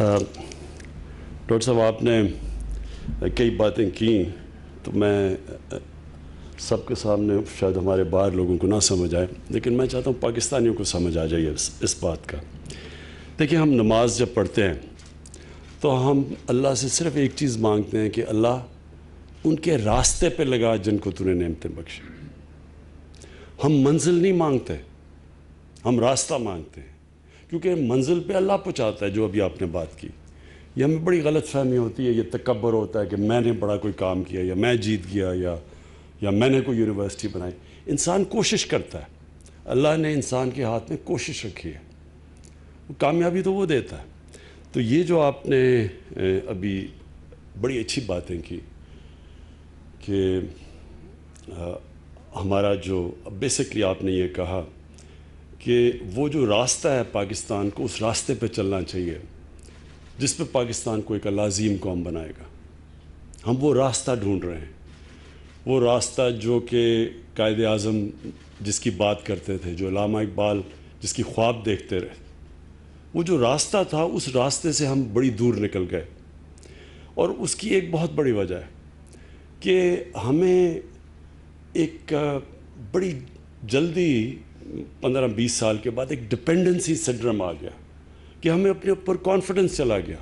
Doctor साहब आपने कई बातें की तो मैं सबके सामने शायद हमारे बाहर लोगों को ना समझ आए लेकिन मैं चाहता हूँ पाकिस्तानियों को समझ आ जाइए इस, इस बात का। देखिए हम नमाज़ जब पढ़ते हैं तो हम अल्लाह से सिर्फ़ एक चीज़ मांगते हैं कि अल्लाह उनके रास्ते पे लगा जिनको तूने नेमतें बख्शे। हम मंजिल नहीं मांगते हम रास्ता मांगते हैं। क्योंकि मंजिल पे अल्लाह पहुँचाता है जो अभी आपने बात की। ये हमें बड़ी गलत फहमी होती है, ये तकबर होता है कि मैंने बड़ा कोई काम किया, या मैं जीत गया, या या मैंने कोई यूनिवर्सिटी बनाई। इंसान कोशिश करता है। अल्लाह ने इंसान के हाथ में कोशिश रखी है। कामयाबी तो वो देता है। तो ये जो आपने अभी बड़ी अच्छी बातें की कि हमारा जो, बेसिकली आपने ये कहा कि वो जो रास्ता है पाकिस्तान को, उस रास्ते पे चलना चाहिए, जिस पे पाकिस्तान को एक लाजीम कौम बनाएगा। हम वो रास्ता ढूंढ रहे हैं। वो रास्ता जो कि कायद अज़म जिसकी बात करते थे, जो लामा इकबाल जिसकी ख्वाब देखते रहे, वो जो रास्ता था, उस रास्ते से हम बड़ी दूर निकल गए। और उसकी एक बहुत बड़ी वजह है कि हमें एक बड़ी जल्दी पंद्रह बीस साल के बाद एक डिपेंडेंसी सिंड्रम आ गया कि हमें अपने ऊपर कॉन्फिडेंस चला गया।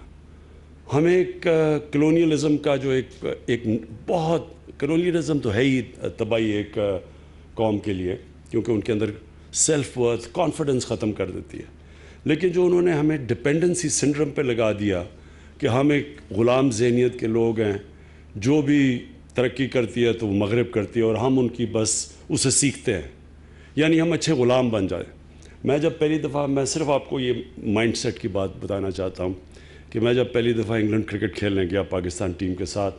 हमें एक कलोनियलिज्म का जो एक एक बहुत कलोनियलिज्म तो है ही तबाही एक कौम के लिए, क्योंकि उनके अंदर सेल्फ वर्थ कॉन्फिडेंस ख़त्म कर देती है। लेकिन जो उन्होंने हमें डिपेंडेंसी सिंड्रम पे लगा दिया कि हम एक ग़ुलाम जहनीत के लोग हैं, जो भी तरक्की करती है तो वो मगरब करती है और हम उनकी बस उसे सीखते हैं। यानी हम अच्छे ग़ुलाम बन जाए। मैं जब पहली दफ़ा, मैं सिर्फ़ आपको ये माइंड सेट की बात बताना चाहता हूँ कि मैं जब पहली दफ़ा इंग्लैंड क्रिकेट खेलने गया पाकिस्तान टीम के साथ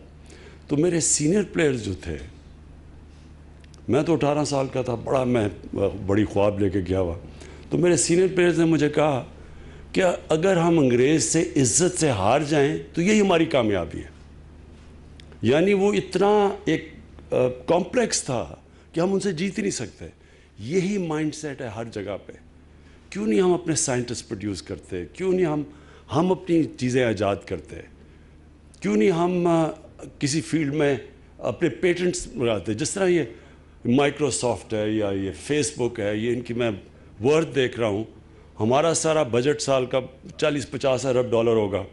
तो मेरे सीनियर प्लेयर्स जो थे, मैं तो अठारह साल का था, बड़ा मैं, बड़ी ख्वाब लेके गया हुआ। तो मेरे सीनियर प्लेयर्स ने मुझे कहा कि अगर हम अंग्रेज़ से इज़्ज़त से हार जाएँ तो यही हमारी कामयाबी है? यानी वो इतना एक कॉम्प्लेक्स था कि हम उनसे जीत ही नहीं सकते। यही माइंडसेट है हर जगह पे। क्यों नहीं हम अपने साइंटिस्ट प्रोड्यूस करते क्यों नहीं हम हम अपनी चीज़ें आज़ाद करते क्यों नहीं हम आ, किसी फ़ील्ड में अपने पेटेंट्स लगाते जिस तरह ये माइक्रोसॉफ्ट है या ये फेसबुक है ये इनकी मैं वर्थ देख रहा हूँ। हमारा सारा बजट साल का चालीस पचास अरब डॉलर होगा।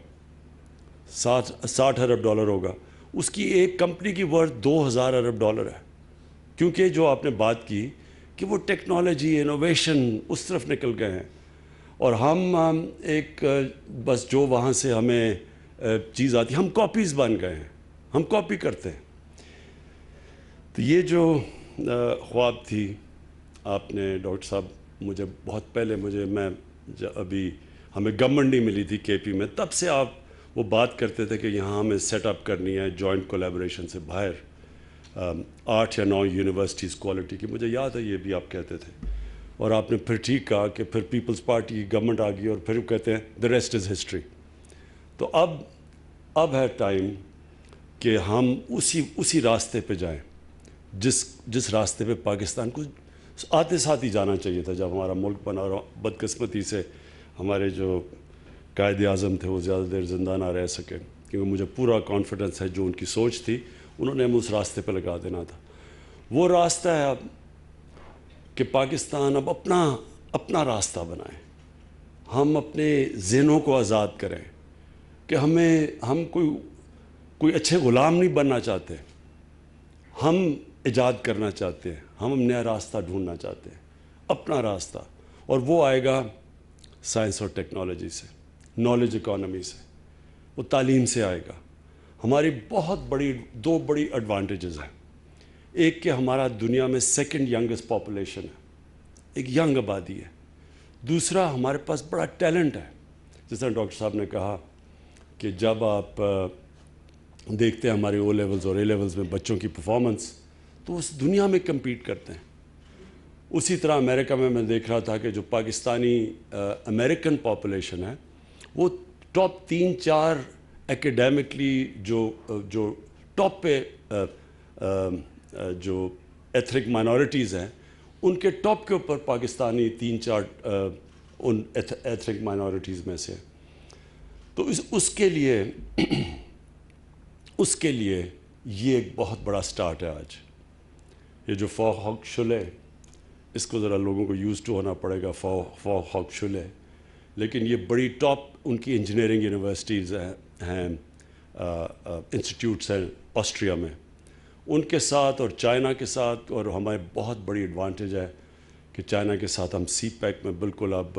साठ साठ अरब डॉलर होगा। उसकी एक कंपनी की वर्थ दो हज़ार अरब डॉलर है। क्योंकि जो आपने बात की कि वो टेक्नोलॉजी इनोवेशन उस तरफ़ निकल गए हैं। और हम एक, बस जो वहाँ से हमें चीज़ आती, हम कॉपीज़ बन गए हैं। हम कॉपी करते हैं। तो ये जो ख्वाब थी, आपने डॉक्टर साहब मुझे बहुत पहले मुझे, मैं अभी हमें गवर्नमेंट मिली थी केपी में, तब से आप वो बात करते थे कि यहाँ हमें सेटअप करनी है जॉइंट कोलेबोरेशन से बाहर। आठ या नौ यूनिवर्सिटीज़ क्वालिटी की। मुझे याद है, ये भी आप कहते थे। और आपने फिर ठीक कहा कि फिर पीपल्स पार्टी की गवर्नमेंट आ गई और फिर कहते हैं द रेस्ट इज़ हिस्ट्री तो अब अब है टाइम कि हम उसी उसी रास्ते पे जाएँ, जिस जिस रास्ते पे पाकिस्तान को आते साथ ही जाना चाहिए था। जब हमारा मुल्क बना और बदकस्मती से हमारे जो कायद अज़म थे, वो ज़्यादा देर ज़िंदा ना रह सके, क्योंकि मुझे पूरा कॉन्फिडेंस है जो उनकी सोच थी। उन्होंने हमें उस रास्ते पर लगा देना था। वो रास्ता है अब कि पाकिस्तान अब अपना अपना रास्ता बनाए। हम अपने जहनों को आज़ाद करें कि हमें, हम कोई कोई अच्छे ग़ुलाम नहीं बनना चाहते। हम ईजाद करना चाहते हैं। हम नया रास्ता ढूंढना चाहते हैं। अपना रास्ता। और वो आएगा साइंस और टेक्नोलॉजी से, नॉलेज इकोनॉमी से। वो तालीम से आएगा। हमारी बहुत बड़ी, दो बड़ी एडवांटेजेस हैं। एक कि हमारा दुनिया में सेकंड यंगेस्ट पॉपुलेशन है। एक यंग आबादी है। दूसरा, हमारे पास बड़ा टैलेंट है। जिस डॉक्टर साहब ने कहा कि जब आप देखते हैं हमारे ओ लेवल्स और ए लेवल्स में बच्चों की परफॉर्मेंस तो उस दुनिया में कम्पीट करते हैं। उसी तरह अमेरिका में मैं देख रहा था कि जो पाकिस्तानी अमेरिकन पॉपुलेशन है, वो टॉप तीन, चार एकेडमिकली जो जो टॉप पे जो एथनिक माइनॉरिटीज़ हैं, उनके टॉप के ऊपर पाकिस्तानी तीन चार उन एथनिक माइनॉरिटीज़ में से। तो इस, उसके लिए उसके लिए ये एक बहुत बड़ा स्टार्ट है आज। ये जो फॉ हॉक शुले इसको ज़रा लोगों को यूज़ टू होना पड़ेगा फॉ फॉ हॉक शुले लेकिन ये बड़ी टॉप उनकी इंजीनियरिंग यूनिवर्सिटीज़ हैं। हैं इंस्टीट्यूट्स हैं ऑस्ट्रिया में। उनके साथ और चाइना के साथ और हमारे बहुत बड़ी एडवांटेज है कि चाइना के साथ हम सी पैक में बिल्कुल अब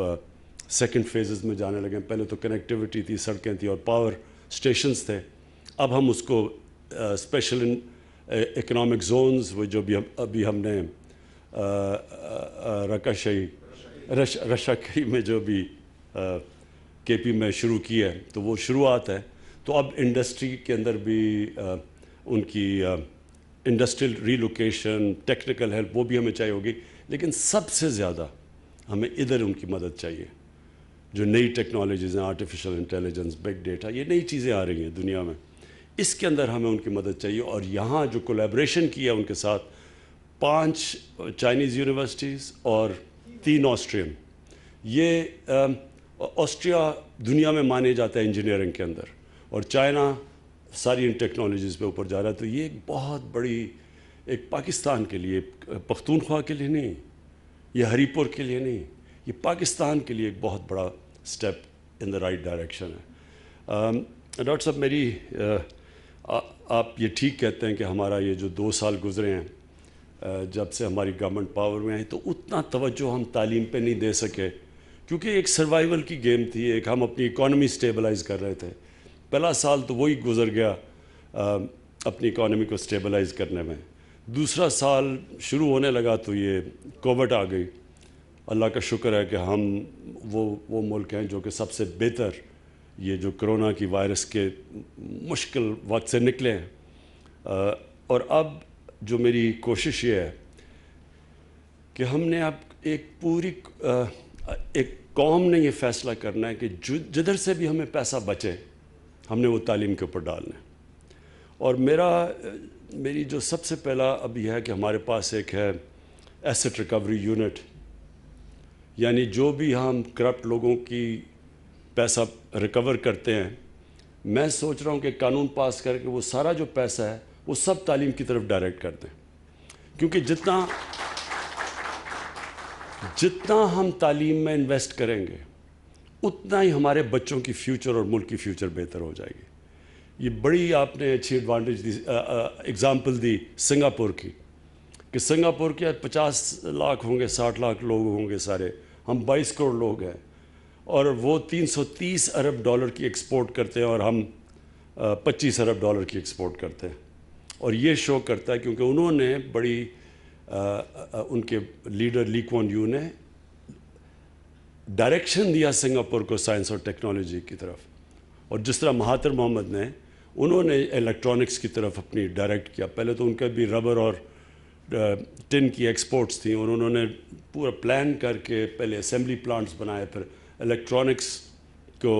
सेकंड फेजेस में जाने लगे पहले तो कनेक्टिविटी थी, सड़कें थी और पावर स्टेशंस थे। अब हम उसको स्पेशल इन इकोनॉमिक जोन्स वो जो भी हम, अभी हमने रकाशई रश रशाकई में जो भी के पी में शुरू की है तो वो शुरुआत है। तो अब इंडस्ट्री के अंदर भी आ, उनकी इंडस्ट्रियल रीलोकेशन टेक्निकल हेल्प वो भी हमें चाहिए होगी। लेकिन सबसे ज़्यादा हमें इधर उनकी मदद चाहिए। जो नई टेक्नोलॉजीज़ हैं आर्टिफिशियल इंटेलिजेंस बिग डेटा ये नई चीज़ें आ रही हैं दुनिया में। इसके अंदर हमें उनकी मदद चाहिए और यहाँ जो कोलेब्रेशन किया उनके साथ पाँच चाइनीज़ यूनिवर्सिटीज़ और तीन ऑस्ट्रियन ये ऑस्ट्रिया दुनिया में माने जाता है इंजीनियरिंग के अंदर। और चाइना सारी इन टेक्नोलॉजीज़ पे ऊपर जा रहा है। तो ये एक बहुत बड़ी एक पाकिस्तान के लिए पख्तूनख्वा के लिए नहीं ये हरीपुर के लिए नहीं ये पाकिस्तान के लिए एक बहुत बड़ा step in the right direction है। डॉक्टर साहब मेरी आ, आप ये ठीक कहते हैं कि हमारा ये जो दो साल गुजरे हैं जब से हमारी गवर्नमेंट पावर में आई तो उतना तवज्जो हम तालीम पे नहीं दे सके। क्योंकि एक सर्वाइवल की गेम थी एक हम अपनी इकॉनमी स्टेबलाइज कर रहे थे। पहला साल तो वही गुजर गया आ, अपनी इकॉनमी को स्टेबलाइज करने में। दूसरा साल शुरू होने लगा तो ये कोविड आ गई। अल्लाह का शुक्र है कि हम वो वो मुल्क हैं जो कि सबसे बेहतर ये जो कोरोना की वायरस के मुश्किल वक्त से निकले हैं। और अब जो मेरी कोशिश ये है कि हमने अब एक पूरी एक कौम ने ये फैसला करना है कि जिधर से भी हमें पैसा बचे, हमने वो तालीम के ऊपर डालना है। और मेरा मेरी जो सबसे पहला अब यह है कि हमारे पास एक है एसेट रिकवरी यूनिट यानी जो भी हम करप्ट लोगों की पैसा रिकवर करते हैं, मैं सोच रहा हूँ कि कानून पास करके वो सारा जो पैसा है, वो सब तालीम की तरफ़ डायरेक्ट कर दें क्योंकि जितना जितना हम तालीम में इन्वेस्ट करेंगे, उतना ही हमारे बच्चों की फ्यूचर और मुल्क की फ्यूचर बेहतर हो जाएगी। ये बड़ी आपने अच्छी एडवांटेज दी एग्ज़ाम्पल दी सिंगापुर की, कि सिंगापुर के पचास लाख होंगे, साठ लाख लोग होंगे सारे। हम बाईस करोड़ लोग हैं और वो 330 अरब डॉलर की एक्सपोर्ट करते हैं और हम 25 अरब डॉलर की एक्सपोर्ट करते हैं। और ये शो करता है क्योंकि उन्होंने बड़ी उनके लीडर ली क्वान यू ने डायरेक्शन दिया सिंगापुर को साइंस और टेक्नोलॉजी की तरफ़। और जिस तरह महातर मोहम्मद ने, उन्होंने इलेक्ट्रॉनिक्स की तरफ़ अपनी डायरेक्ट किया। पहले तो उनका भी रबर और टिन की एक्सपोर्ट्स थी और उन्होंने पूरा प्लान करके पहले असेंबली प्लांट्स बनाए, फिर इलेक्ट्रॉनिक्स को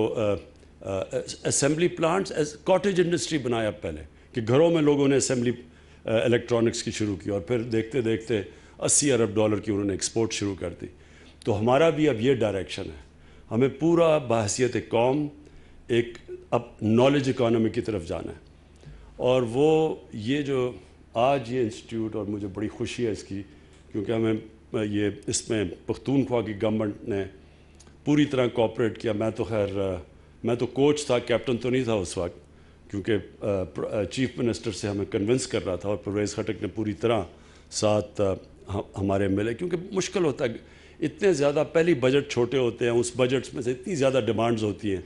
असेंबली प्लांट्स कॉटेज इंडस्ट्री बनाया पहले, कि घरों में लोगों ने असेंबली इलेक्ट्रॉनिक्स की शुरू की और फिर देखते देखते 80 अरब डॉलर की उन्होंने एक्सपोर्ट शुरू कर दी। तो हमारा भी अब ये डायरेक्शन है। हमें पूरा बहसीत कौम, एक अब नॉलेज इकानमी की तरफ़ जाना है। और वो ये जो आज ये इंस्टीट्यूट और मुझे बड़ी खुशी है इसकी, क्योंकि हमें ये इसमें पख्तूनख्वा की गवर्नमेंट ने पूरी तरह कोऑपरेट किया। मैं तो खैर मैं तो कोच था कैप्टन तो नहीं था उस वक्त। क्योंकि चीफ मिनिस्टर से हमें कन्विंस कर रहा था और परवेज़ खटक ने पूरी तरह साथ हमारे मिले क्योंकि मुश्किल होता है। इतने ज़्यादा, पहली बजट छोटे होते हैं, उस बजट्स में से इतनी ज़्यादा डिमांड्स होती हैं।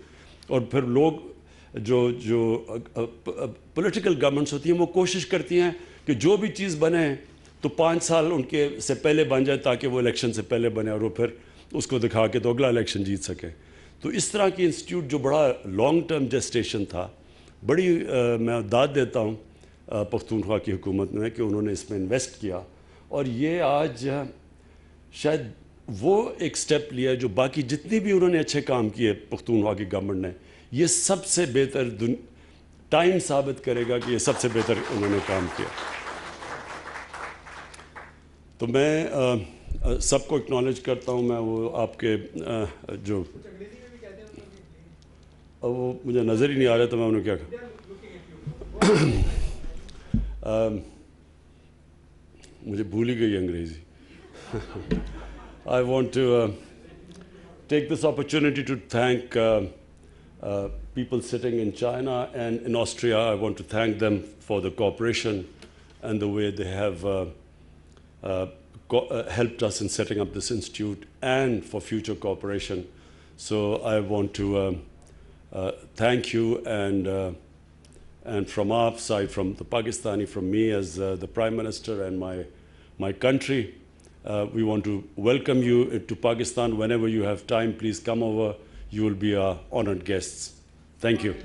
और फिर लोग जो जो पॉलिटिकल गवर्नमेंट्स होती हैं, वो कोशिश करती हैं कि जो भी चीज़ बने तो पाँच साल उनके से पहले बन जाए, ताकि वो इलेक्शन से पहले बने और वो फिर उसको दिखा के तो अगला इलेक्शन जीत सके। तो इस तरह की इंस्टीट्यूट जो बड़ा लॉन्ग टर्म जेस्टेशन था बड़ी आ, मैं दाद देता हूँ पख्तूनख्वा की हुकूमत में कि उन्होंने इसमें इन्वेस्ट किया। और ये आज शायद वो एक स्टेप लिया जो बाकी जितनी भी उन्होंने अच्छे काम किए पख्तूनख्वा की गवर्नमेंट ने ये सबसे बेहतर टाइम साबित करेगा कि ये सबसे बेहतर उन्होंने काम किया। तो मैं सबको एक्नॉलेज करता हूँ मैं वो आपके आ, जो अब वो मुझे नज़र ही नहीं आ रहा तो मैं उन्हें क्या um, मुझे भूल ही गई अंग्रेज़ी I want to uh, take this opportunity to thank uh, uh, people sitting in China and in Austria. I want to thank them for the cooperation and the way they have uh, uh, co- uh, helped us in setting up this institute and for future cooperation. So I want to um, uh, thank you and uh, and from our side, from the Pakistani, from me as uh, the Prime Minister and my, my country, uh, we want to welcome you to Pakistan. Whenever you have time, please come over. You will be our honored guests. Thank you.